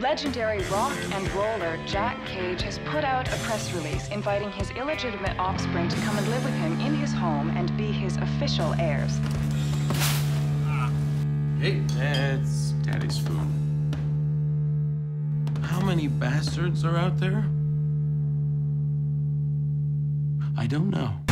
Legendary rock and roller Jack Cage has put out a press release inviting his illegitimate offspring to come and live with him in his home and be his official heirs. Hey, that's Daddy's food. How many bastards are out there? I don't know.